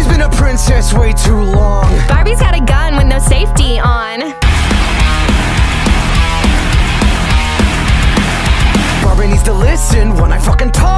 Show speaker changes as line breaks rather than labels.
Barbie's been a princess way too long.
Barbie's got a gun with no safety on.
Barbie needs to listen when I fucking talk.